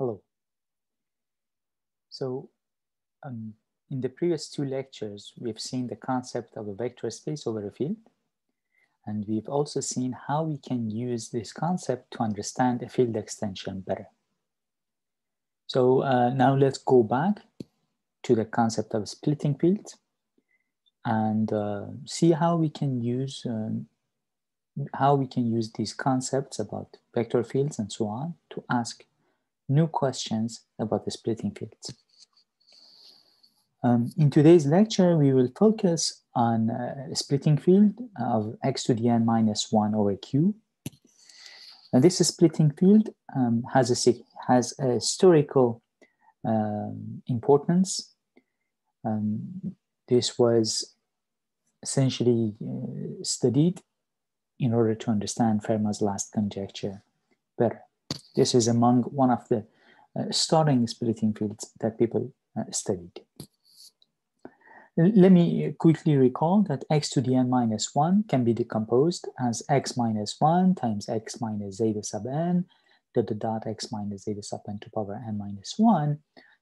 Hello. So um, in the previous two lectures, we've seen the concept of a vector space over a field. And we've also seen how we can use this concept to understand a field extension better. So uh, now let's go back to the concept of splitting fields and uh, see how we can use um, how we can use these concepts about vector fields and so on to ask new questions about the splitting fields. Um, in today's lecture, we will focus on uh, a splitting field of x to the n minus 1 over q. And this splitting field um, has, a, has a historical um, importance. Um, this was essentially uh, studied in order to understand Fermat's last conjecture better. This is among one of the uh, starting splitting fields that people uh, studied. Let me quickly recall that x to the n minus 1 can be decomposed as x minus 1 times x minus zeta sub n dot dot dot x minus zeta sub n to power n minus 1,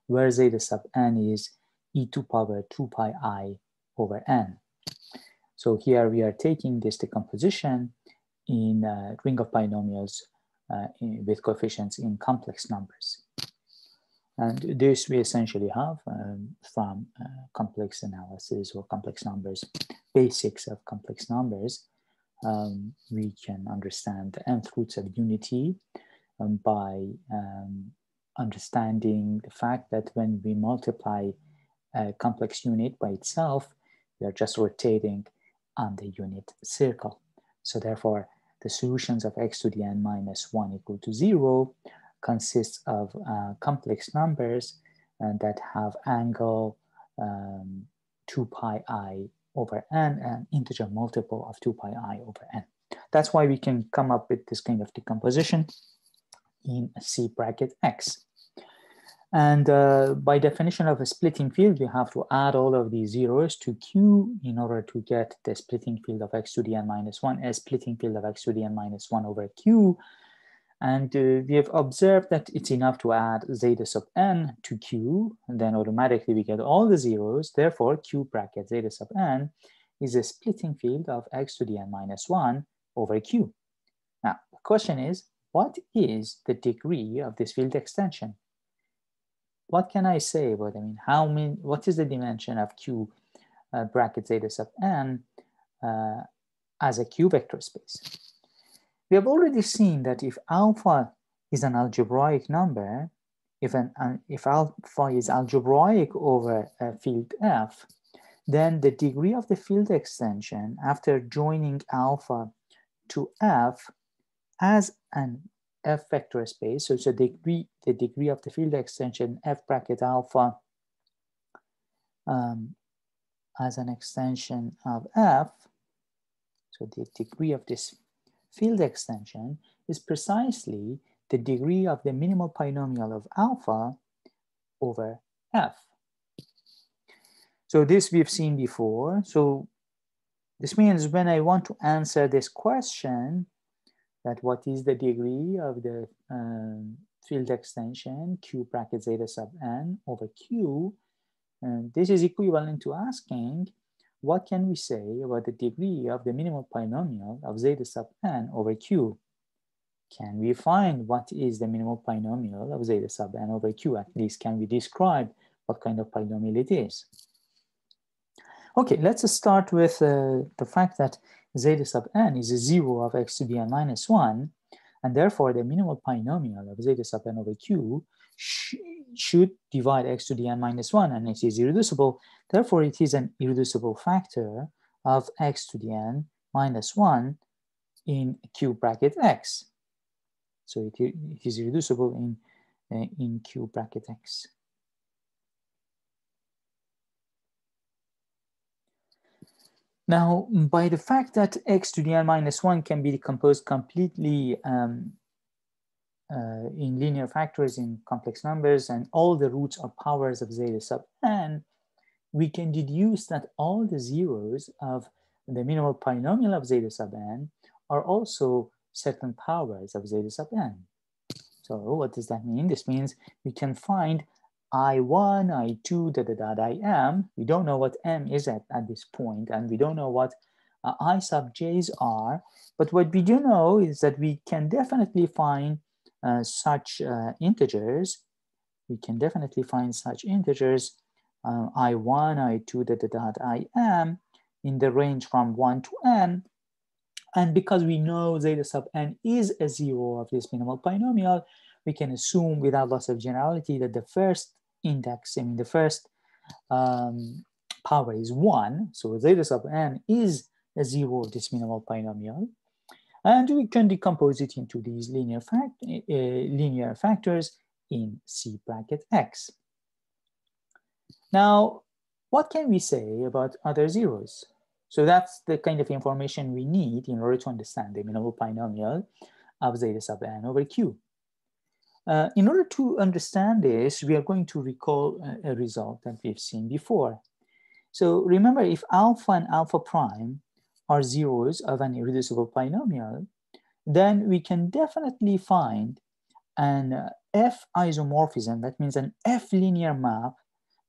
where zeta sub n is e to power 2 pi i over n. So here we are taking this decomposition in a ring of polynomials uh, in, with coefficients in complex numbers. And this we essentially have um, from uh, complex analysis or complex numbers, basics of complex numbers. Um, we can understand the nth roots of unity um, by um, understanding the fact that when we multiply a complex unit by itself, we are just rotating on the unit circle. So therefore, the solutions of x to the n minus 1 equal to 0 consists of uh, complex numbers uh, that have angle um, 2 pi i over n, and integer multiple of 2 pi i over n. That's why we can come up with this kind of decomposition in C bracket x. And uh, by definition of a splitting field, we have to add all of these zeros to Q in order to get the splitting field of x to the n minus 1, a splitting field of x to the n minus 1 over Q. And uh, we have observed that it's enough to add zeta sub n to Q, and then automatically we get all the zeros. Therefore, Q bracket zeta sub n is a splitting field of x to the n minus 1 over Q. Now, the question is, what is the degree of this field extension? What can I say about, I mean, how many, what is the dimension of Q uh, bracket zeta sub n uh, as a Q vector space? We have already seen that if alpha is an algebraic number, if, an, uh, if alpha is algebraic over a field F, then the degree of the field extension after joining alpha to F as an f vector space. So it's a degree, the degree of the field extension f bracket alpha um, as an extension of f. So the degree of this field extension is precisely the degree of the minimal polynomial of alpha over f. So this we've seen before. So this means when I want to answer this question, that what is the degree of the um, field extension q bracket zeta sub n over q. And this is equivalent to asking, what can we say about the degree of the minimal polynomial of zeta sub n over q? Can we find what is the minimal polynomial of zeta sub n over q? At least can we describe what kind of polynomial it is? Okay, let's start with uh, the fact that zeta sub n is a zero of x to the n minus one, and therefore the minimal polynomial of zeta sub n over q sh should divide x to the n minus one, and it is irreducible. Therefore, it is an irreducible factor of x to the n minus one in q bracket x. So it, it is irreducible in, uh, in q bracket x. Now, by the fact that x to the n minus 1 can be decomposed completely um, uh, in linear factors in complex numbers and all the roots are powers of zeta sub n, we can deduce that all the zeros of the minimal polynomial of zeta sub n are also certain powers of zeta sub n. So what does that mean? This means we can find I1, I2, da, da, da, da, M. We don't know what M is at, at this point, and we don't know what uh, I sub J's are. But what we do know is that we can definitely find uh, such uh, integers. We can definitely find such integers, uh, I1, I2, da, da, da, da, M, in the range from 1 to n. And because we know zeta sub n is a zero of this minimal polynomial, we can assume without loss of generality that the first index, I mean the first um, power is one. So zeta sub n is a zero of this minimal polynomial. And we can decompose it into these linear, fact, uh, linear factors in C bracket X. Now, what can we say about other zeros? So that's the kind of information we need in order to understand the minimal polynomial of zeta sub n over q. Uh, in order to understand this, we are going to recall a, a, result that we've seen before. So remember, if alpha and alpha prime are zeros of an irreducible polynomial, then we can definitely find an uh, F isomorphism, that means an F linear map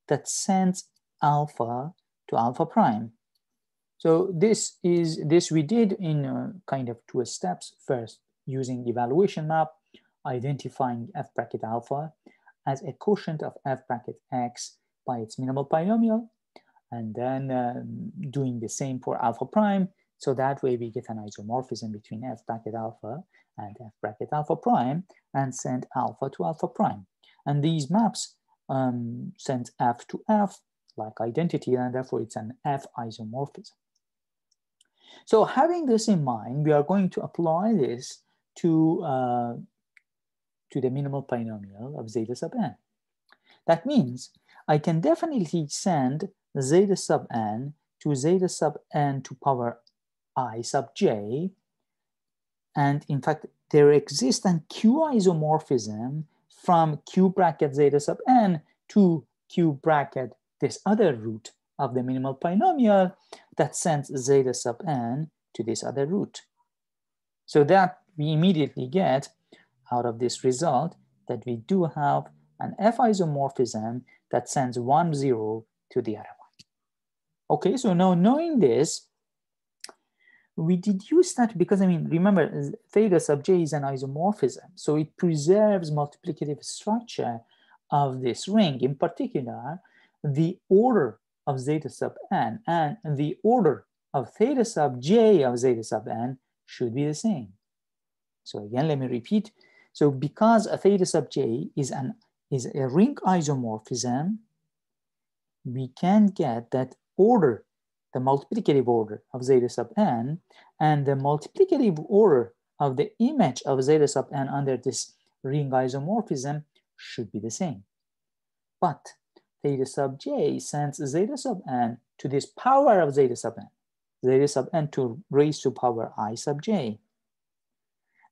that sends alpha to alpha prime. So this is this we did in uh, kind of two steps. First, using evaluation map, identifying f bracket alpha as a quotient of f bracket x by its minimal polynomial, and then um, doing the same for alpha prime. So that way we get an isomorphism between f bracket alpha and f bracket alpha prime and send alpha to alpha prime. And these maps um, send f to f like identity, and therefore it's an f isomorphism. So having this in mind, we are going to apply this to, uh, to the minimal polynomial of zeta sub n. That means I can definitely send zeta sub n to zeta sub n to power i sub j. And in fact, there exists an q isomorphism from q bracket zeta sub n to q bracket this other root of the minimal polynomial that sends zeta sub n to this other root. So that we immediately get out of this result that we do have an F isomorphism that sends one zero to the other one. Okay, so now knowing this, we deduce that because I mean, remember theta sub j is an isomorphism. So it preserves multiplicative structure of this ring. In particular, the order of zeta sub n and the order of theta sub j of zeta sub n should be the same. So again, let me repeat. So because a theta sub j is, an, is a ring isomorphism, we can get that order, the multiplicative order of zeta sub n, and the multiplicative order of the image of zeta sub n under this ring isomorphism should be the same. But theta sub j sends zeta sub n to this power of zeta sub n, zeta sub n to raised to power i sub j.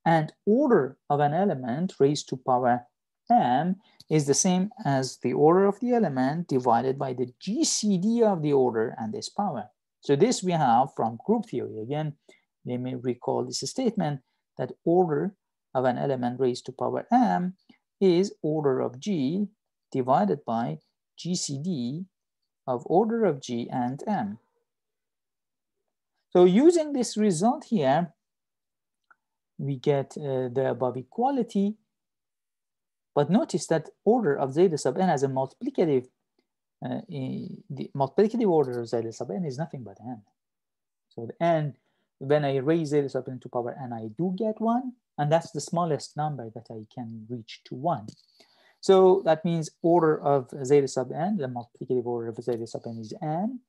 And order of an element raised to power m is the same as the order of the element divided by the GCD of the order and this power. So this we have from group theory. Again, let me recall this statement that order of an element raised to power m is order of g divided by GCD of order of G and M. So using this result here, we get uh, the above equality, but notice that order of zeta sub n as a multiplicative, uh, the multiplicative order of zeta sub n is nothing but n. So the n, when I raise zeta sub n to power n, I do get one, and that's the smallest number that I can reach to one. So that means order of zeta sub n, the multiplicative order of zeta sub n is n.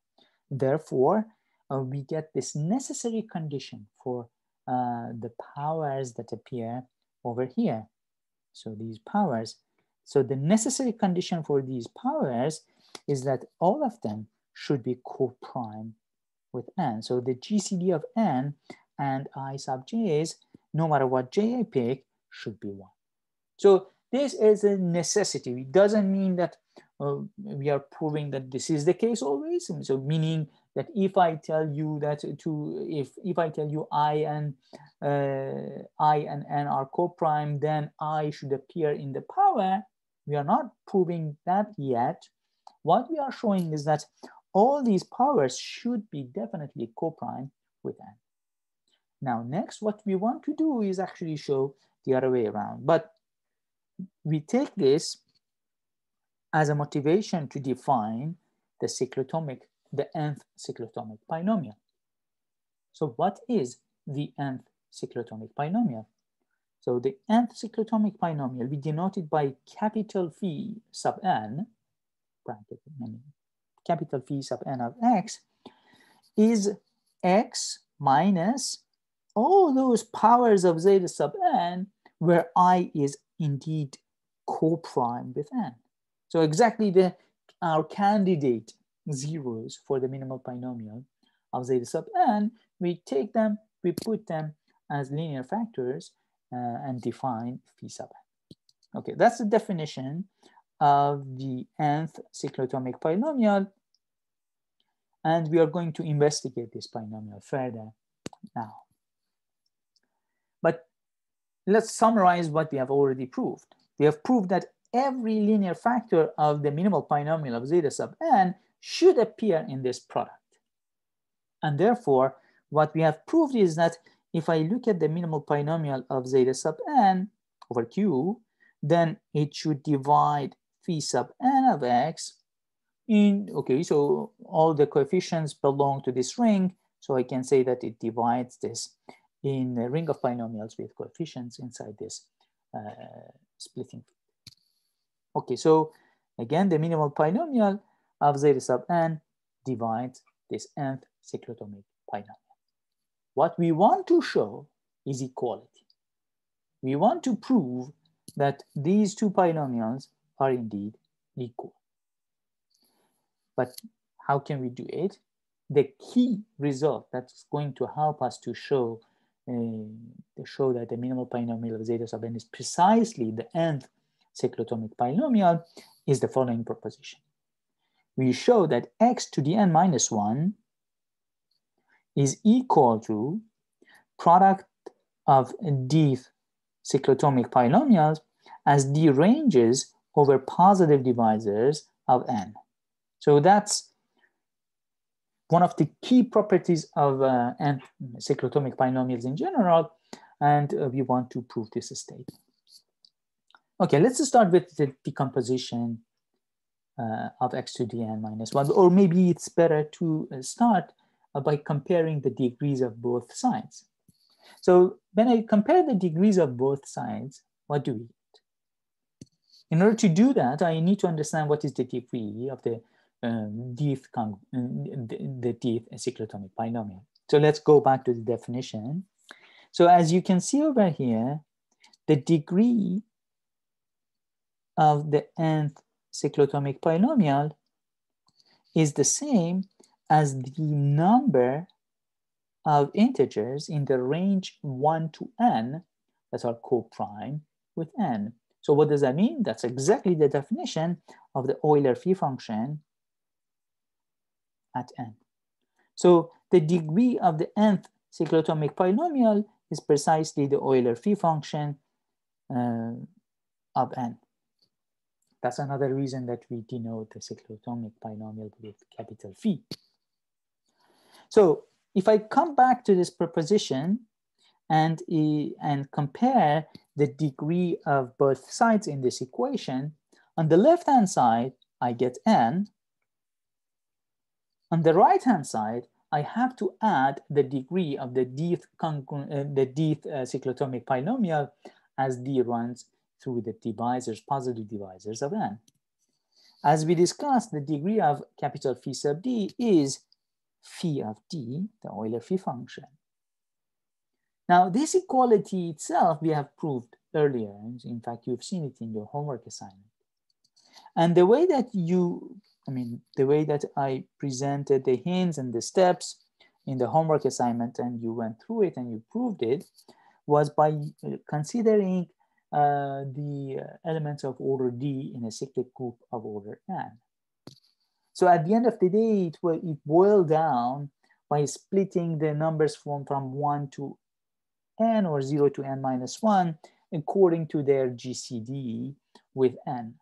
Therefore, uh, we get this necessary condition for uh, the powers that appear over here. So these powers. So the necessary condition for these powers is that all of them should be co-prime with n. So the GCD of n and i sub j's, no matter what j I pick, should be one. So this is a necessity. It doesn't mean that uh, we are proving that this is the case always. So meaning that if I tell you that to if if I tell you I and uh, I and n are co-prime, then I should appear in the power. We are not proving that yet. What we are showing is that all these powers should be definitely co-prime with n. Now, next, what we want to do is actually show the other way around. But we take this as a motivation to define the cyclotomic, the nth cyclotomic polynomial. So what is the nth cyclotomic polynomial? So the nth cyclotomic polynomial, we denote it by capital phi sub n, bracket, capital phi sub n of x, is x minus all those powers of zeta sub n where i is indeed co-prime with n. So exactly the our candidate zeros for the minimal polynomial of zeta sub n, we take them, we put them as linear factors uh, and define phi sub n. Okay, that's the definition of the nth cyclotomic polynomial. And we are going to investigate this polynomial further now. But let's summarize what we have already proved. We have proved that every linear factor of the minimal polynomial of zeta sub n should appear in this product. And therefore, what we have proved is that if I look at the minimal polynomial of zeta sub n over q, then it should divide phi sub n of x in, okay, so all the coefficients belong to this ring. So I can say that it divides this in a ring of polynomials with coefficients inside this uh, splitting. Okay, so again, the minimal polynomial of zeta sub n divides this nth cyclotomic polynomial. What we want to show is equality. We want to prove that these two polynomials are indeed equal. But how can we do it? The key result that's going to help us to show uh, show that the minimal polynomial of zeta sub n is precisely the nth cyclotomic polynomial is the following proposition. We show that x to the n minus 1 is equal to product of d cyclotomic polynomials as d ranges over positive divisors of n. So that's one of the key properties of uh, n cyclotomic polynomials in general, and uh, we want to prove this statement. Okay, let's start with the decomposition of x to the n minus 1, or maybe it's better to uh, start uh, by comparing the degrees of both sides. So when I compare the degrees of both sides, what do we get? In order to do that, I need to understand what is the degree of the um, dth, the dth cyclotomic polynomial. So let's go back to the definition. So as you can see over here, the degree of the nth cyclotomic polynomial is the same as the number of integers in the range 1 to n that are co-prime with n. So what does that mean? That's exactly the definition of the Euler phi function at n. So the degree of the nth cyclotomic polynomial is precisely the Euler phi function uh, of n. That's another reason that we denote the cyclotomic polynomial with capital phi. So if I come back to this proposition and, and compare the degree of both sides in this equation, on the left-hand side, I get n, on the right-hand side, I have to add the degree of the dth, uh, the dth uh, cyclotomic polynomial as d runs through the divisors, positive divisors of n. As we discussed, the degree of capital phi sub d is phi of d, the Euler phi function. Now, this equality itself we have proved earlier. In fact, you've seen it in your homework assignment. And the way that you I mean, the way that I presented the hints and the steps in the homework assignment and you went through it and you proved it was by considering uh, the elements of order D in a cyclic group of order N. So at the end of the day, it will it boil down by splitting the numbers from, from one to n or zero to n minus one according to their GCD with n.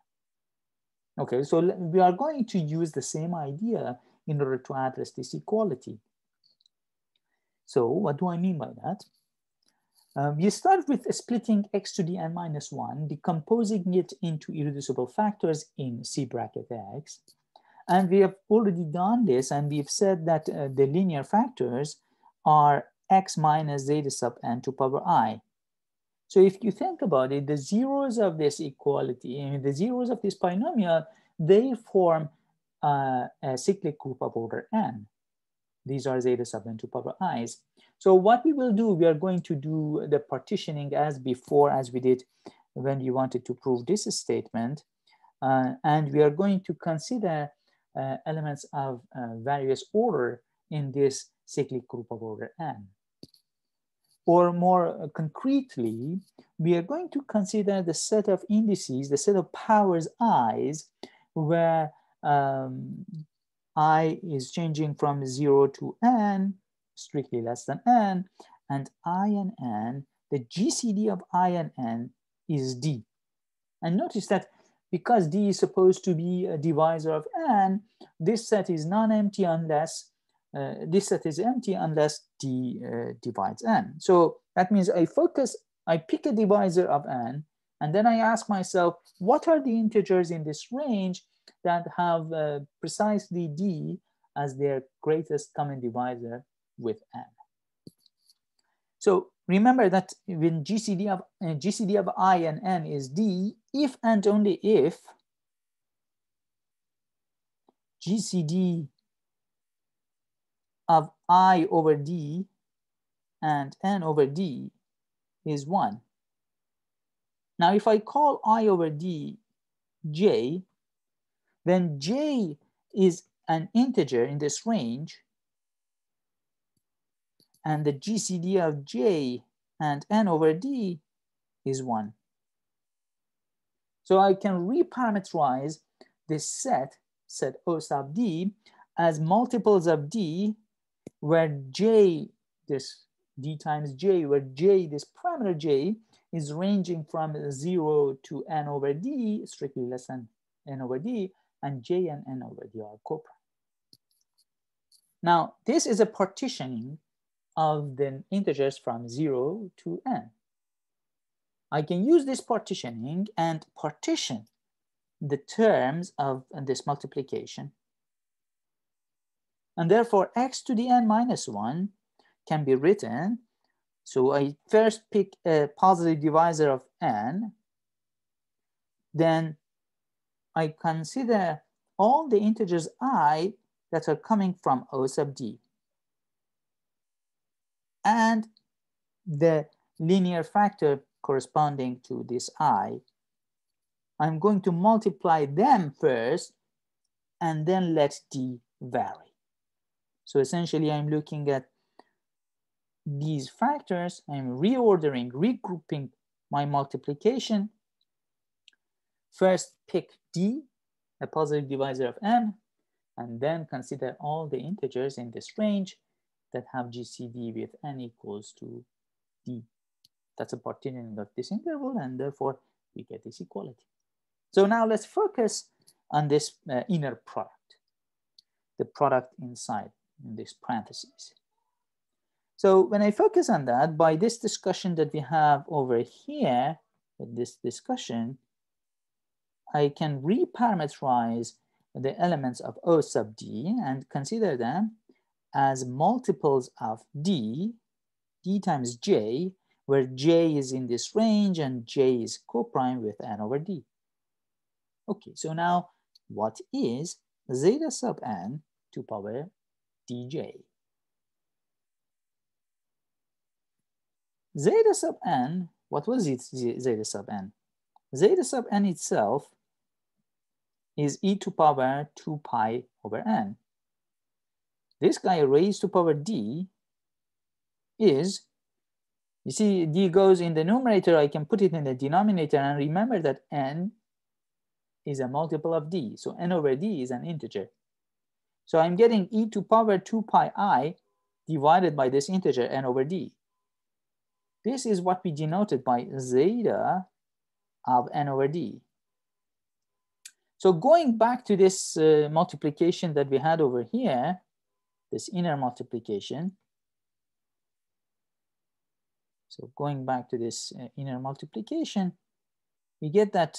Okay, so we are going to use the same idea in order to address this equality. So what do I mean by that? Um, you start with splitting x to the n minus 1, decomposing it into irreducible factors in C bracket x. And we have already done this, and we've said that uh, the linear factors are x minus zeta sub n to power i. So if you think about it, the zeros of this equality, the zeros of this polynomial, they form uh, a cyclic group of order n. These are zeta sub n to power i's. So what we will do, we are going to do the partitioning as before, as we did when we wanted to prove this statement. Uh, and we are going to consider uh, elements of uh, various order in this cyclic group of order n. Or more concretely, we are going to consider the set of indices, the set of powers i's, where um, i is changing from zero to n, strictly less than n, and i and n, the GCD of i and n is d. And notice that because d is supposed to be a divisor of n, this set is non-empty unless, uh, this set is empty unless d uh, divides n. So that means I focus, I pick a divisor of n, and then I ask myself, what are the integers in this range that have uh, precisely d as their greatest common divisor with n. So remember that when GCD of, uh, GCD of i and n is d, if and only if GCD of i over d and n over d is 1. Now, if I call i over d j, then j is an integer in this range, and the GCD of j and n over d is 1. So I can reparameterize this set, set O sub d, as multiples of d, where j, this d times j, where j, this parameter j, is ranging from 0 to n over d, strictly less than n over d, and j and n over d are coprime. Now, this is a partitioning of the integers from 0 to n. I can use this partitioning and partition the terms of this multiplication. And therefore, x to the n minus 1 can be written. So I first pick a positive divisor of n, then I consider all the integers i that are coming from O sub d and the linear factor corresponding to this i. I'm going to multiply them first and then let d vary. So essentially I'm looking at these factors, I'm reordering, regrouping my multiplication First, pick d, a positive divisor of n, and then consider all the integers in this range that have GCD with n equals to d. That's a partitioning of this interval, and therefore we get this equality. So now let's focus on this uh, inner product, the product inside in this parentheses. So when I focus on that, by this discussion that we have over here, with this discussion, I can reparameterize the elements of O sub d and consider them as multiples of d, d times j, where j is in this range and j is coprime with n over d. Okay, so now what is zeta sub n to power dj? Zeta sub n, what was it zeta sub n? Zeta sub n itself is e to power 2 pi over n. This guy raised to power d is, you see, d goes in the numerator, I can put it in the denominator and remember that n is a multiple of d. So n over d is an integer. So I'm getting e to power 2 pi i divided by this integer n over d. This is what we denoted by zeta of n over d. So going back to this uh, multiplication that we had over here, this inner multiplication. So going back to this uh, inner multiplication, we get that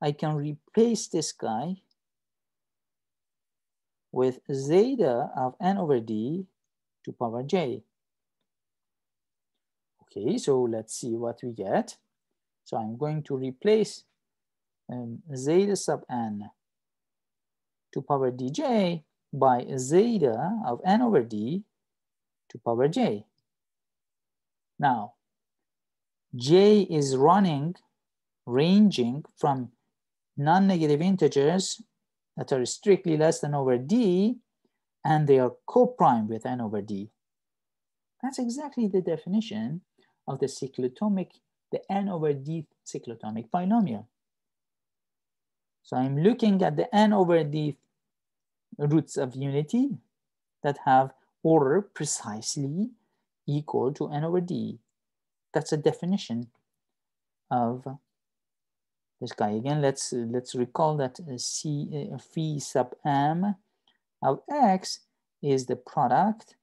I can replace this guy with zeta of n over d to power j. Okay, so let's see what we get. So I'm going to replace um, zeta sub n to power dj by zeta of n over d to power j. Now, j is running, ranging from non-negative integers that are strictly less than over d, and they are co-prime with n over d. That's exactly the definition of the cyclotomic, the n over d cyclotomic polynomial. So I'm looking at the n over d roots of unity that have order precisely equal to n over d. That's a definition of this guy. Again, let's let's recall that C uh, phi sub m of x is the product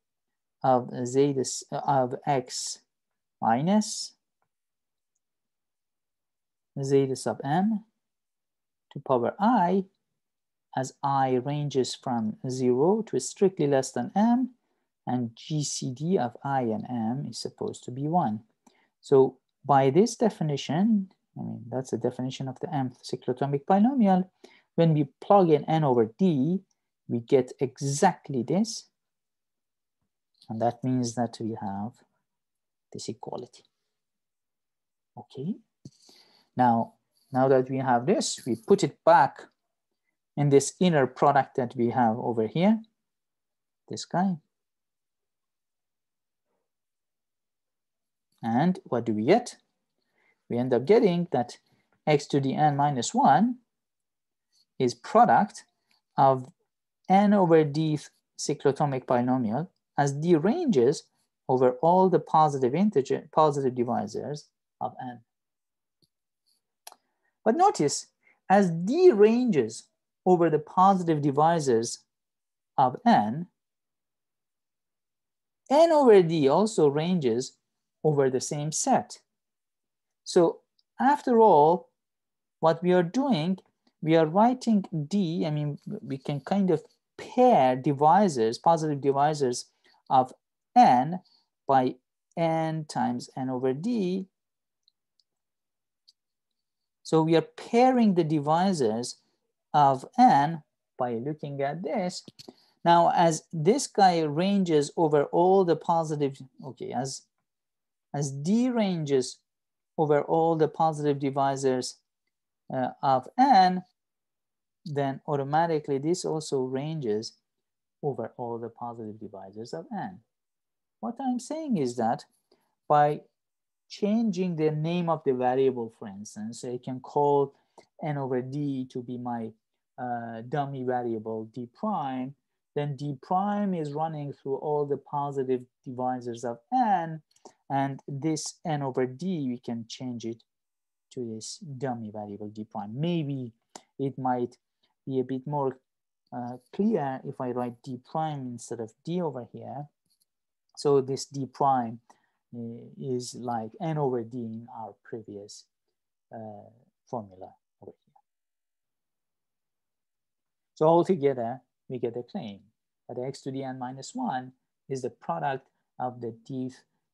of zeta of x minus zeta sub m to power i as i ranges from 0 to strictly less than m, and GCD of i and m is supposed to be 1. So by this definition, I mean, that's the definition of the mth cyclotomic polynomial, when we plug in n over d, we get exactly this. And that means that we have this equality. Okay. Now, now that we have this, we put it back in this inner product that we have over here, this guy. And what do we get? We end up getting that x to the n minus 1 is product of n over d cyclotomic polynomial as d ranges over all the positive integer, positive divisors of n. But notice, as d ranges over the positive divisors of n, n over d also ranges over the same set. So after all, what we are doing, we are writing d, I mean, we can kind of pair divisors, positive divisors of n by n times n over d. So we are pairing the divisors of n by looking at this. Now, as this guy ranges over all the positive, okay, as, as d ranges over all the positive divisors uh, of n, then automatically this also ranges over all the positive divisors of n. What I'm saying is that by changing the name of the variable, for instance, so I can call n over d to be my uh, dummy variable d prime, then d prime is running through all the positive divisors of n, and this n over d, we can change it to this dummy variable d prime. Maybe it might be a bit more uh, clear if I write d prime instead of d over here. So this d prime uh, is like n over d in our previous uh, formula. So altogether, we get a claim that x to the n minus 1 is the product of the d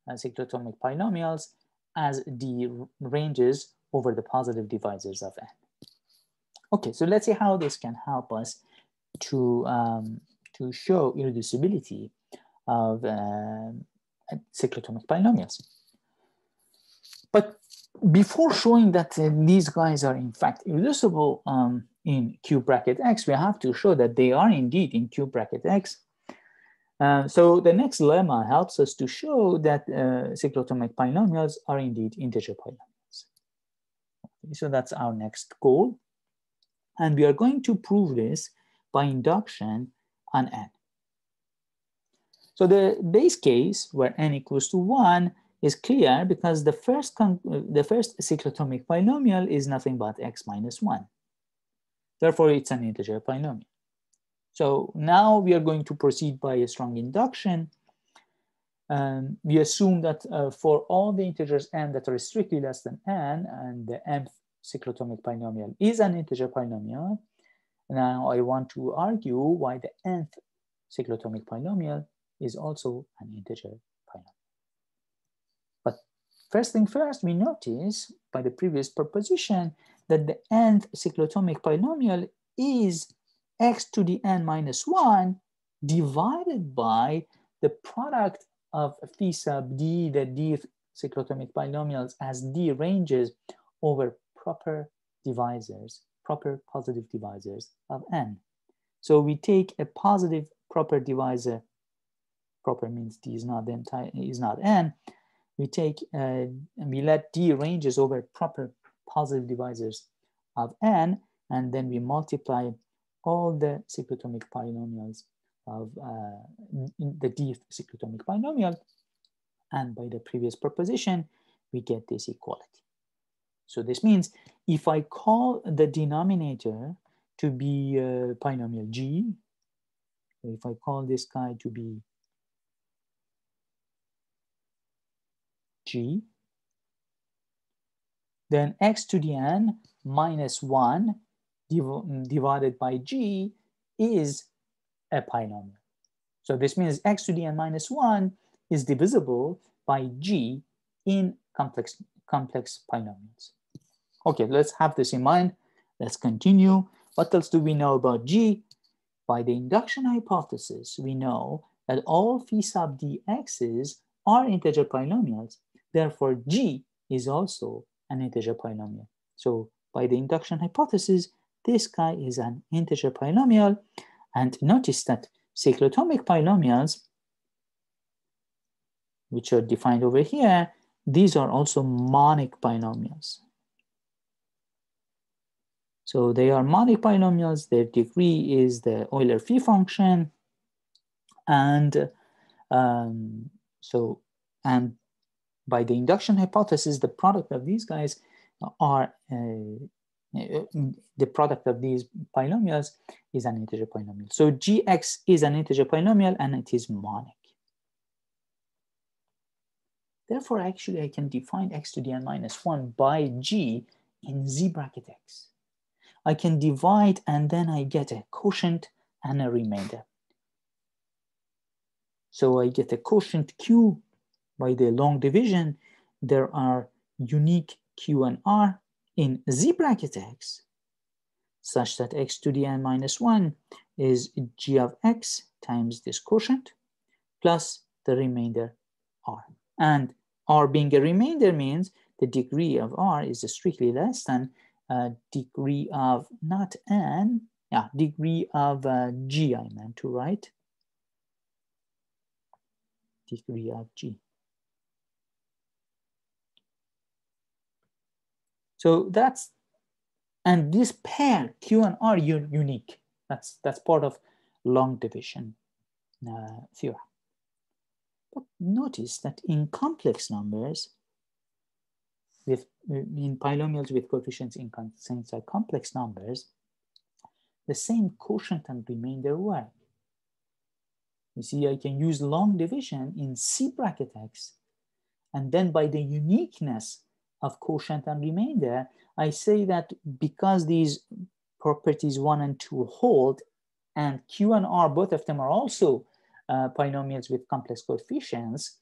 uh, cyclotomic polynomials as d ranges over the positive divisors of n. Okay, so let's see how this can help us to, um, to show irreducibility of uh, cyclotomic polynomials. But before showing that uh, these guys are in fact irreducible, um, in Q bracket X, we have to show that they are indeed in Q bracket X. Uh, so the next lemma helps us to show that uh, cyclotomic polynomials are indeed integer polynomials. Okay, so that's our next goal. And we are going to prove this by induction on N. So the base case where n equals to one is clear because the first, the first cyclotomic polynomial is nothing but x minus one. Therefore, it's an integer polynomial. So now we are going to proceed by a strong induction. Um, we assume that uh, for all the integers n that are strictly less than n, and the nth cyclotomic polynomial is an integer polynomial, now I want to argue why the nth cyclotomic polynomial is also an integer first thing first, we notice by the previous proposition that the nth cyclotomic polynomial is x to the n minus 1 divided by the product of phi sub d, the d cyclotomic polynomials as d ranges over proper divisors, proper positive divisors of n. So we take a positive proper divisor, proper means d is not the entire is not n. We take uh, and we let d ranges over proper positive divisors of n, and then we multiply all the cyclotomic polynomials of uh, the d cyclotomic polynomial. And by the previous proposition, we get this equality. So this means if I call the denominator to be a polynomial g, if I call this guy to be g, then x to the n minus 1 div divided by g is a polynomial. So this means x to the n minus 1 is divisible by g in complex, complex polynomials. Okay, let's have this in mind. Let's continue. What else do we know about g? By the induction hypothesis, we know that all phi sub dx's are integer polynomials. Therefore, g is also an integer polynomial. So by the induction hypothesis, this guy is an integer polynomial. And notice that cyclotomic polynomials, which are defined over here, these are also monic polynomials. So they are monic polynomials. Their degree is the Euler phi function. And um, so, and by the induction hypothesis, the product of these guys are uh, the product of these polynomials is an integer polynomial. So gx is an integer polynomial and it is monic. Therefore, actually, I can define x to the n minus 1 by g in z bracket x. I can divide and then I get a quotient and a remainder. So I get a quotient q by the long division. There are unique q and r in z bracket x such that x to the n minus 1 is g of x times this quotient plus the remainder r. And r being a remainder means the degree of r is strictly less than uh, degree of not n, yeah, degree of uh, g I meant to write. Degree of g. So that's, and this pair Q and R are unique. That's, that's part of long division uh, theorem. But notice that in complex numbers, with in polynomials with coefficients in inside complex numbers, the same quotient and remainder work. You see, I can use long division in C bracket X, and then by the uniqueness of quotient and remainder, I say that because these properties one and two hold, and Q and R, both of them are also uh, polynomials with complex coefficients,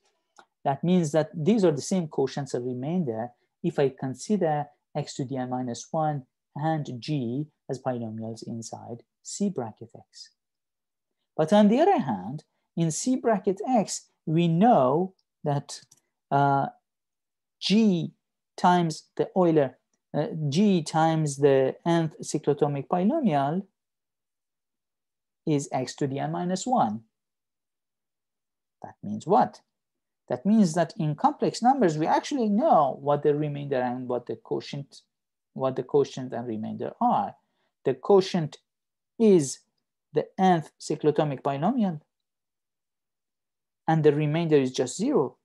that means that these are the same quotients and remainder if I consider x to the n minus 1 and g as polynomials inside C bracket x. But on the other hand, in C bracket x, we know that uh, g times the Euler, uh, g times the nth cyclotomic polynomial is x to the n minus 1. That means what? That means that in complex numbers, we actually know what the remainder and what the quotient, what the quotient and remainder are. The quotient is the nth cyclotomic polynomial. and the remainder is just zero.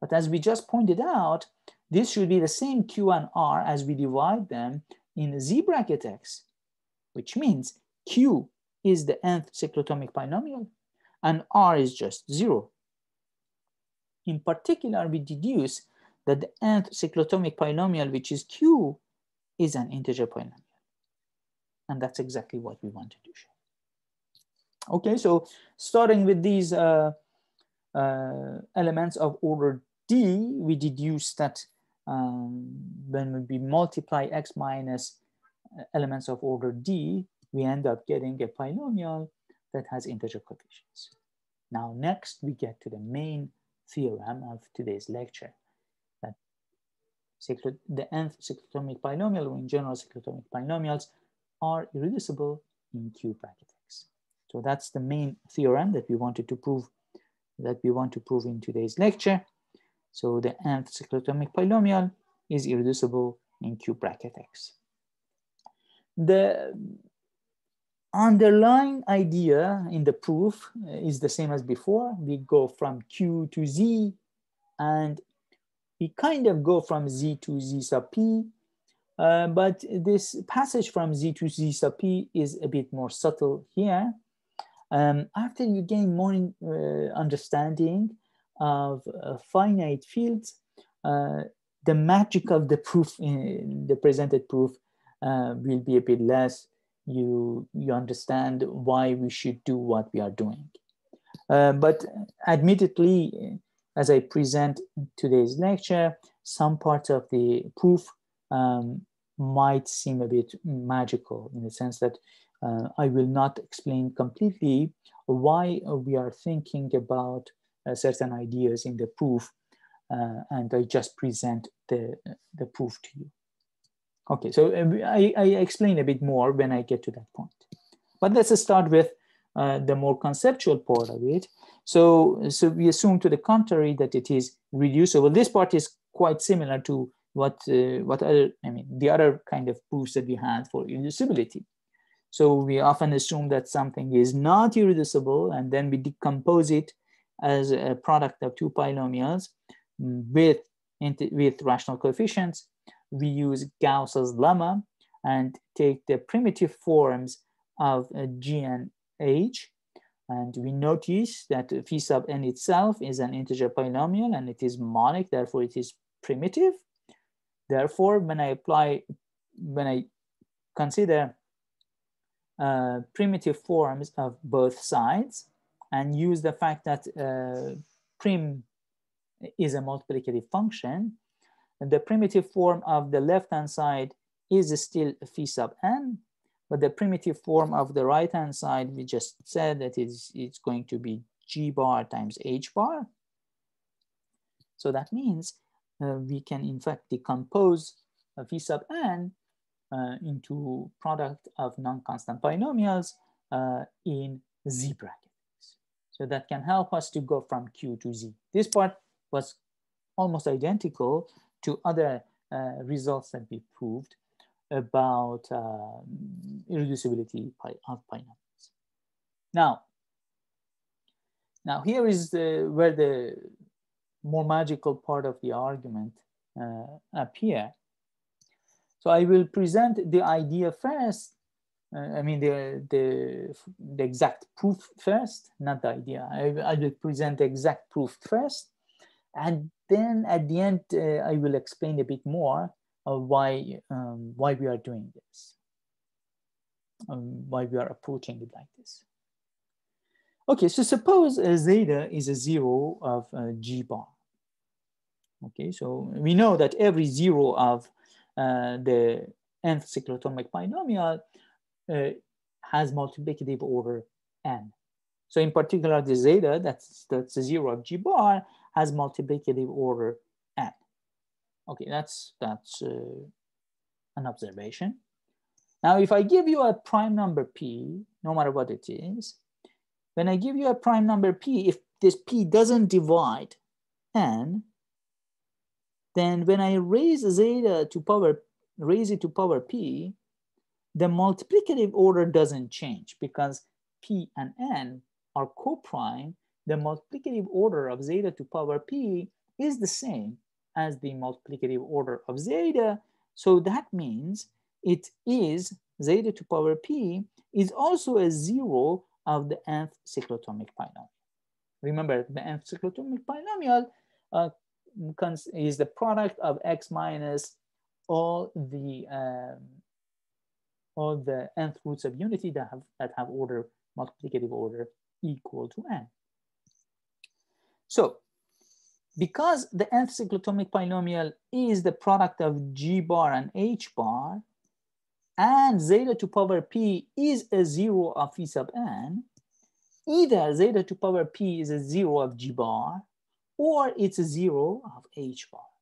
But as we just pointed out, this should be the same Q and R as we divide them in Z bracket X, which means Q is the nth cyclotomic polynomial and R is just zero. In particular, we deduce that the nth cyclotomic polynomial, which is Q, is an integer polynomial. And that's exactly what we wanted to show. Okay, so starting with these uh, uh, elements of order D, we deduce that um, when we multiply x minus uh, elements of order D, we end up getting a polynomial that has integer coefficients. Now, next we get to the main theorem of today's lecture, that the nth cyclotomic polynomial, or in general cyclotomic polynomials, are irreducible in Q bracket X. So that's the main theorem that we wanted to prove, that we want to prove in today's lecture. So the nth cyclotomic polynomial is irreducible in Q bracket X. The underlying idea in the proof is the same as before. We go from Q to Z and we kind of go from Z to Z sub P. Uh, but this passage from Z to Z sub P is a bit more subtle here. Um, after you gain more uh, understanding of uh, finite fields, uh, the magic of the proof, in the presented proof, uh, will be a bit less you you understand why we should do what we are doing. Uh, but admittedly, as I present today's lecture, some parts of the proof um, might seem a bit magical in the sense that uh, I will not explain completely why we are thinking about uh, certain ideas in the proof, uh, and I just present the, the proof to you. Okay, so uh, I, I explain a bit more when I get to that point. But let's start with uh, the more conceptual part of it. So, so we assume to the contrary that it is reducible. This part is quite similar to what uh, what other I mean the other kind of proofs that we had for irreducibility. So we often assume that something is not irreducible, and then we decompose it as a product of two polynomials with with rational coefficients we use Gauss's lemma and take the primitive forms of G and H. And we notice that phi sub n itself is an integer polynomial and it is monic, therefore it is primitive. Therefore, when I apply, when I consider uh, primitive forms of both sides and use the fact that uh, prim is a multiplicative function, the primitive form of the left-hand side is still phi sub n, but the primitive form of the right-hand side, we just said that it's, it's going to be g bar times h bar. So that means uh, we can in fact decompose phi sub n uh, into product of non-constant polynomials uh, in z brackets. So that can help us to go from q to z. This part was almost identical to other uh, results that we proved about um, irreducibility of polynomials. Now, now here is the, where the more magical part of the argument uh, appear. So I will present the idea first. I mean the, the the exact proof first, not the idea. I, I will present the exact proof first, and then at the end, uh, I will explain a bit more of why, um, why we are doing this, um, why we are approaching it like this. Okay, so suppose uh, zeta is a zero of uh, G bar. Okay, so we know that every zero of uh, the nth cyclotomic polynomial uh, has multiplicative order n. So in particular, the zeta, that's, that's the zero of G bar, has multiplicative order n. Okay, that's, that's uh, an observation. Now, if I give you a prime number p, no matter what it is, when I give you a prime number p, if this p doesn't divide n, then when I raise zeta to power, raise it to power p, the multiplicative order doesn't change because p and n are co-prime the multiplicative order of zeta to power p is the same as the multiplicative order of zeta. So that means it is zeta to power p is also a zero of the nth cyclotomic polynomial. Remember, the nth cyclotomic polynomial uh, is the product of x minus all the um, all the nth roots of unity that have that have order multiplicative order equal to n. So because the nth cyclotomic polynomial is the product of g bar and h bar, and zeta to power p is a zero of phi sub n, either zeta to power p is a zero of g bar, or it's a zero of h bar.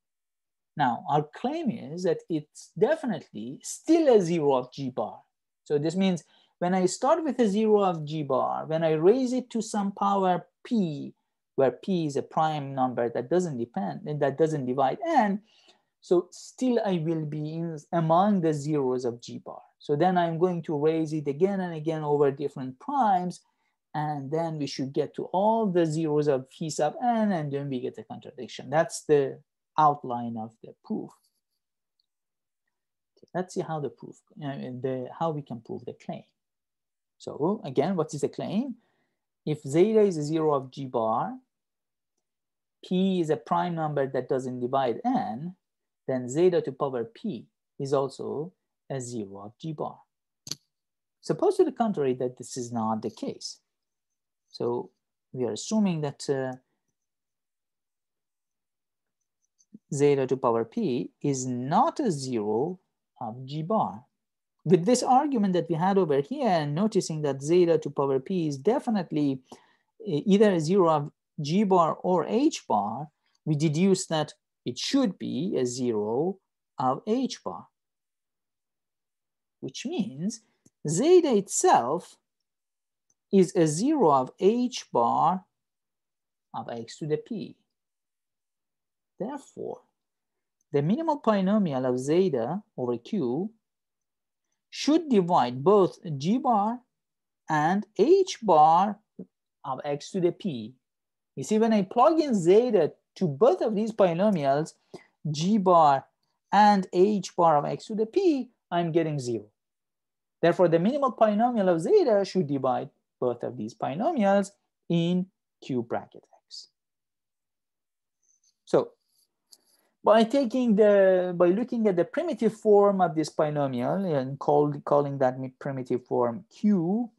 Now, our claim is that it's definitely still a zero of g bar. So this means when I start with a zero of g bar, when I raise it to some power p, where p is a prime number that doesn't depend, and that doesn't divide n, so still I will be in among the zeros of g bar. So then I'm going to raise it again and again over different primes, and then we should get to all the zeros of phi sub n, and then we get a contradiction. That's the outline of the proof. Okay, let's see how the proof, uh, the how we can prove the claim. So again, what is the claim? If zeta is a zero of g bar, p is a prime number that doesn't divide n, then zeta to power p is also a zero of g bar. Suppose to the contrary that this is not the case. So we are assuming that uh, zeta to power p is not a zero of g bar. With this argument that we had over here, and noticing that zeta to power p is definitely eh, either a zero of g bar or h bar, we deduce that it should be a zero of h bar, which means zeta itself is a zero of h bar of x to the p. Therefore, the minimal polynomial of zeta over q should divide both g bar and h bar of x to the p. You see, when I plug in zeta to both of these polynomials, g bar and h bar of x to the p, I'm getting zero. Therefore, the minimal polynomial of zeta should divide both of these polynomials in q bracket x. So by taking the, by looking at the primitive form of this polynomial and called, calling that primitive form q,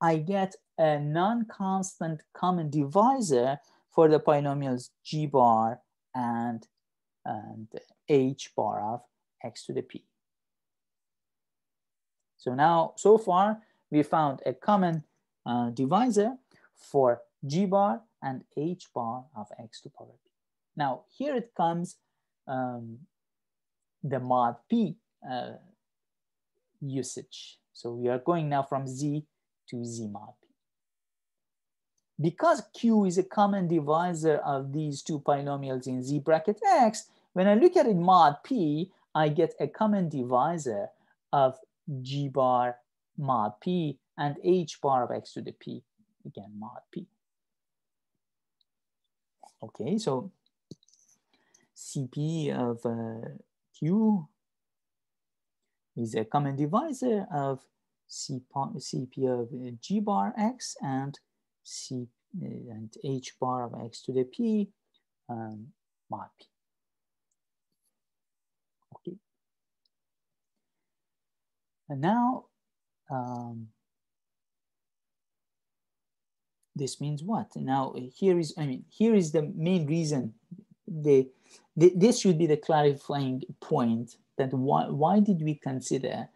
I get a non-constant common divisor for the polynomials g bar and, and h bar of x to the p. So now, so far, we found a common uh, divisor for g bar and h bar of x to power p. Now, here it comes um, the mod p uh, usage. So we are going now from z to z mod p. Because q is a common divisor of these two polynomials in z bracket x, when I look at it mod p, I get a common divisor of g bar mod p and h bar of x to the p, again mod p. Okay, so Cp of uh, q is a common divisor of C, Cp of uh, g bar x and C uh, and h bar of x to the p um, mod p. Okay. And now um, this means what? Now here is, I mean, here is the main reason the, the this should be the clarifying point that why, why did we consider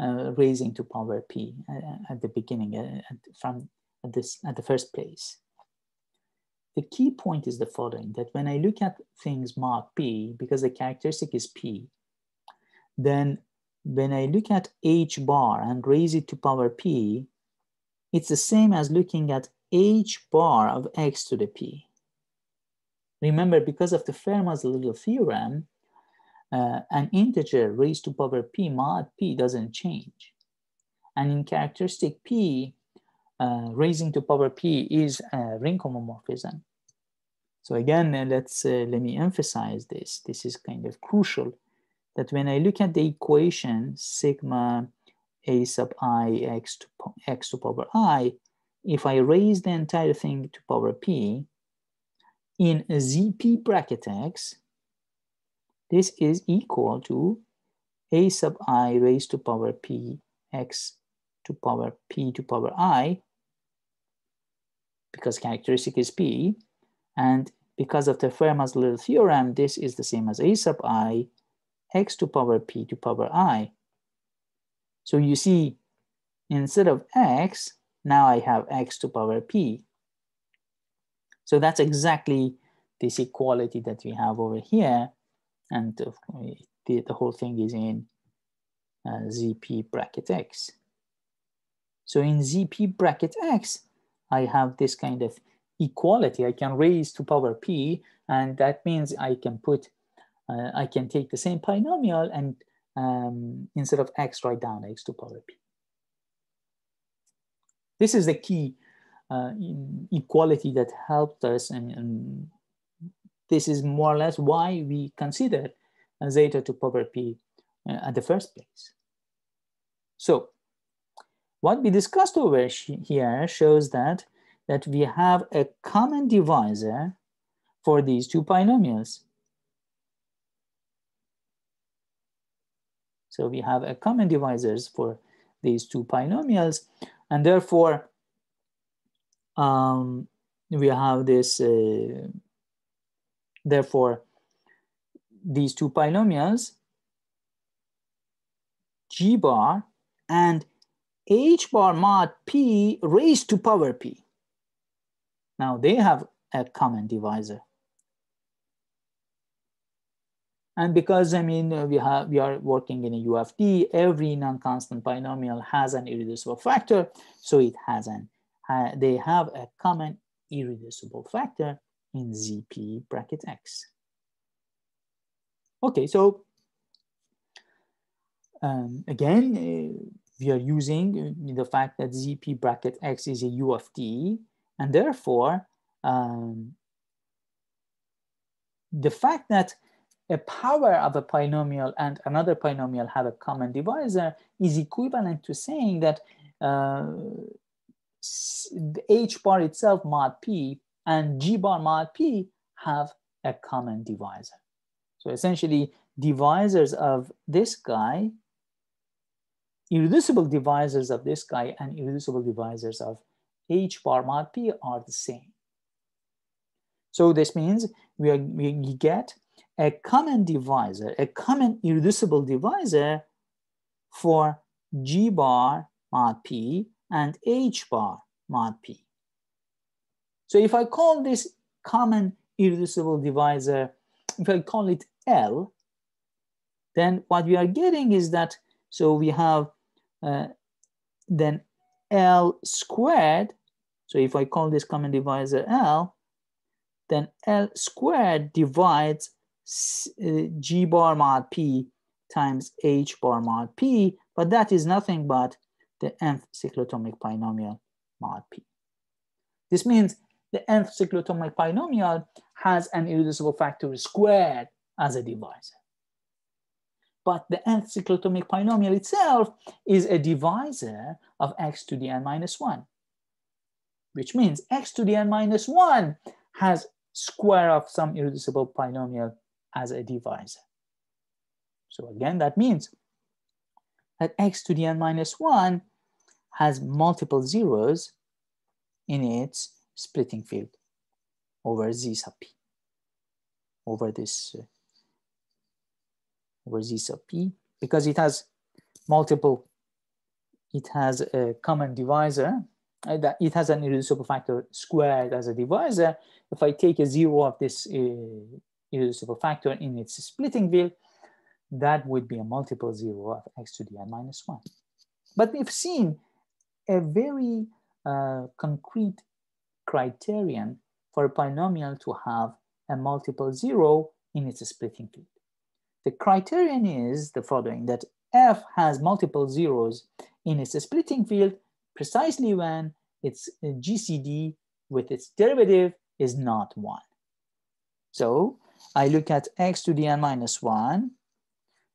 uh, raising to power p uh, at the beginning uh, at, from at this at the first place. The key point is the following: that when I look at things mod p, because the characteristic is p, then when I look at h bar and raise it to power p, it's the same as looking at h bar of x to the p. Remember, because of the Fermat's little theorem, uh, an integer raised to power p mod p doesn't change. And in characteristic p, uh, raising to power p is a ring homomorphism. So again, uh, let's uh, let me emphasize this. This is kind of crucial that when I look at the equation sigma a sub i x to x to power i, if I raise the entire thing to power p in zp bracket x, this is equal to a sub i raised to power p x to power p to power i because characteristic is p. And because of the Fermat's little theorem this is the same as a sub i x to power p to power i. So you see instead of x now I have x to power p so that's exactly this equality that we have over here and the, the whole thing is in uh, zp bracket x. So in zp bracket x, I have this kind of equality. I can raise to power p, and that means I can put, uh, I can take the same polynomial and um, instead of x, write down x to power p. This is the key uh, equality that helped us, and, and, this is more or less why we consider zeta to power p uh, at the first place. So what we discussed over here shows that, that we have a common divisor for these two polynomials. So we have a common divisors for these two polynomials, and therefore um, we have this, uh, therefore these two polynomials, g bar and h bar mod p raised to power p. Now they have a common divisor. And because I mean we have we are working in a UFD, every non-constant polynomial has an irreducible factor, so it has an uh, they have a common irreducible factor in ZP bracket X. Okay, so um, again, uh, we are using uh, the fact that ZP bracket X is a UFD and therefore um, the fact that a power of a polynomial and another polynomial have a common divisor is equivalent to saying that uh, h bar itself mod p and g bar mod p have a common divisor. So essentially, divisors of this guy, irreducible divisors of this guy and irreducible divisors of h bar mod p are the same. So this means we, are, we get a common divisor, a common irreducible divisor for g bar mod p and h bar mod p. So if I call this common irreducible divisor, if I call it L, then what we are getting is that, so we have uh, then L squared. So if I call this common divisor L, then L squared divides uh, G bar mod P times H bar mod P, but that is nothing but the nth cyclotomic polynomial mod P. This means the nth cyclotomic polynomial has an irreducible factor squared as a divisor. But the nth cyclotomic polynomial itself is a divisor of x to the n minus 1, which means x to the n minus 1 has square of some irreducible polynomial as a divisor. So again, that means that x to the n minus 1 has multiple zeros in its splitting field over z sub p, over this uh, over z sub p because it has multiple, it has a common divisor, uh, that it has an irreducible factor squared as a divisor. If I take a zero of this uh, irreducible factor in its splitting field, that would be a multiple zero of x to the n minus one. But we've seen a very uh, concrete criterion for a polynomial to have a multiple zero in its splitting field. The criterion is the following, that f has multiple zeros in its splitting field precisely when its GCD with its derivative is not one. So I look at x to the n minus one,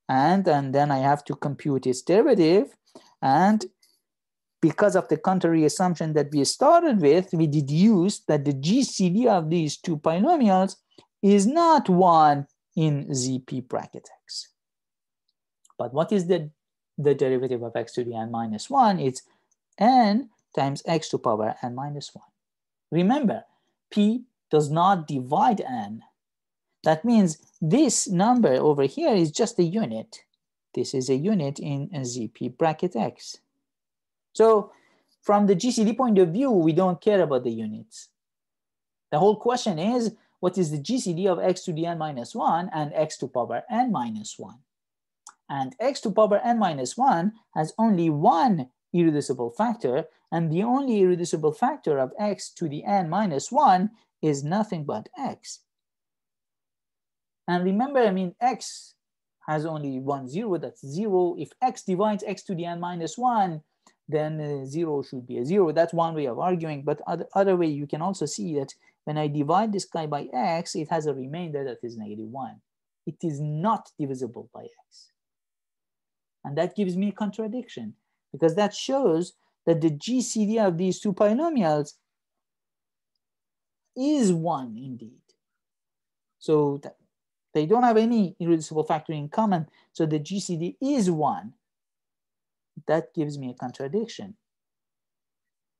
and, and then I have to compute its derivative. And because of the contrary assumption that we started with, we deduced that the GCD of these two polynomials is not one in ZP bracket x. But what is the, the derivative of x to the n minus 1? It's n times x to power n minus 1. Remember, p does not divide n. That means this number over here is just a unit. This is a unit in ZP bracket x. So from the GCD point of view, we don't care about the units. The whole question is, what is the GCD of x to the n minus 1 and x to power n minus 1? And x to power n minus 1 has only one irreducible factor, and the only irreducible factor of x to the n minus 1 is nothing but x. And remember, I mean, x has only one zero, that's zero. If x divides x to the n minus 1, then uh, zero should be a zero. That's one way of arguing. But other, other way, you can also see that when I divide this guy by x, it has a remainder that is negative one. It is not divisible by x. And that gives me a contradiction because that shows that the GCD of these two polynomials is one indeed. So they don't have any irreducible factor in common. So the GCD is one. That gives me a contradiction.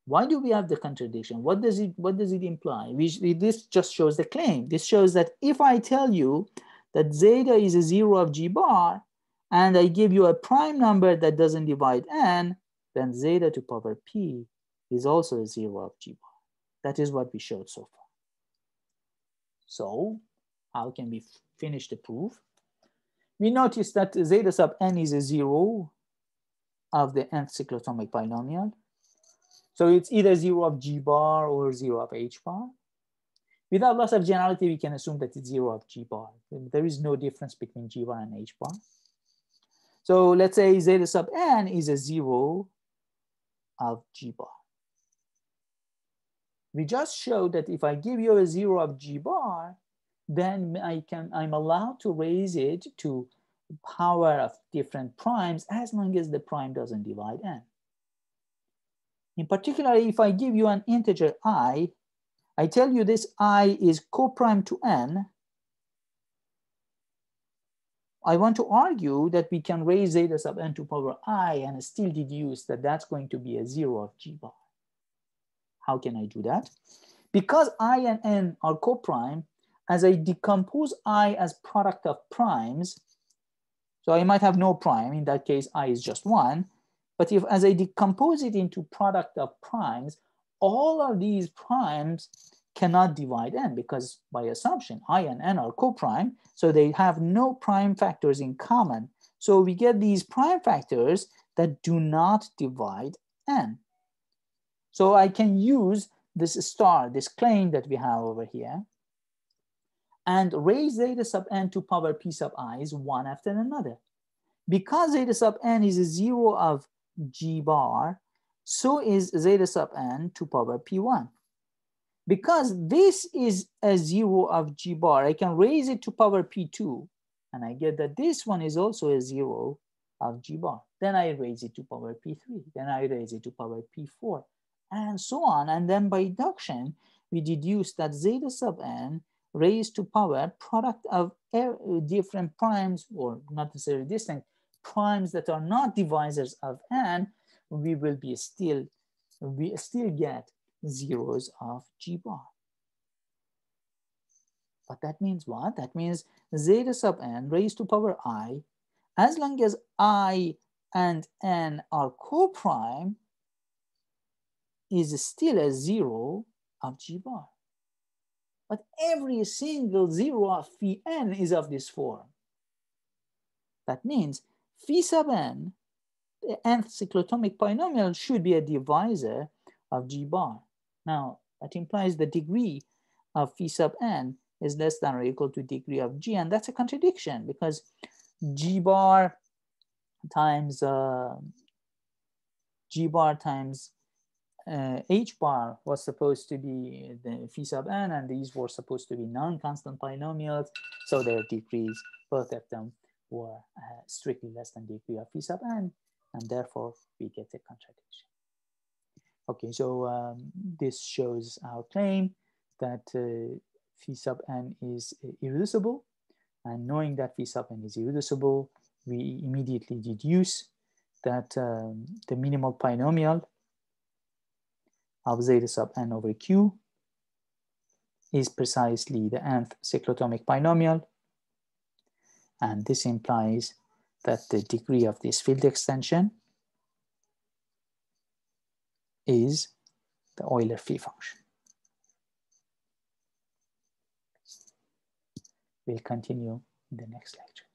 Why do we have the contradiction? What does it, what does it imply? We, this just shows the claim. This shows that if I tell you that zeta is a zero of G bar, and I give you a prime number that doesn't divide n, then zeta to power p is also a zero of G bar. That is what we showed so far. So how can we finish the proof? We notice that zeta sub n is a zero of the nth cyclotomic polynomial. So it's either zero of G bar or zero of H bar. Without loss of generality, we can assume that it's zero of G bar. There is no difference between G bar and H bar. So let's say zeta sub n is a zero of G bar. We just showed that if I give you a zero of G bar, then I can, I'm allowed to raise it to power of different primes as long as the prime doesn't divide n. In particular, if I give you an integer i, I tell you this i is co-prime to n, I want to argue that we can raise zeta sub n to power i and still deduce that that's going to be a zero of g bar. How can I do that? Because i and n are co-prime, as I decompose i as product of primes, so I might have no prime, in that case i is just one, but if as I decompose it into product of primes, all of these primes cannot divide n because by assumption, i and n are co-prime, so they have no prime factors in common. So we get these prime factors that do not divide n. So I can use this star, this claim that we have over here, and raise zeta sub n to power p sub i is one after another. Because zeta sub n is a zero of g bar, so is zeta sub n to power p1. Because this is a zero of g bar, I can raise it to power p2, and I get that this one is also a zero of g bar. Then I raise it to power p3, then I raise it to power p4, and so on. And then by induction, we deduce that zeta sub n raised to power product of er, different primes, or not necessarily distinct, primes that are not divisors of n, we will be still, we still get zeros of g bar. But that means what? That means zeta sub n raised to power i, as long as i and n are co-prime, is still a zero of g bar. But every single zero of phi n is of this form. That means phi sub n, the nth cyclotomic polynomial, should be a divisor of g bar. Now, that implies the degree of phi sub n is less than or equal to degree of g, and that's a contradiction because g bar times uh, g bar times uh, h bar was supposed to be the phi sub n, and these were supposed to be non-constant polynomials, so their degrees, both of them were uh, strictly less than degree of phi sub n, and therefore we get a contradiction. Okay, so um, this shows our claim that uh, phi sub n is irreducible, and knowing that phi sub n is irreducible, we immediately deduce that um, the minimal polynomial of zeta sub n over q is precisely the nth cyclotomic polynomial. And this implies that the degree of this field extension is the Euler phi function. We'll continue in the next lecture.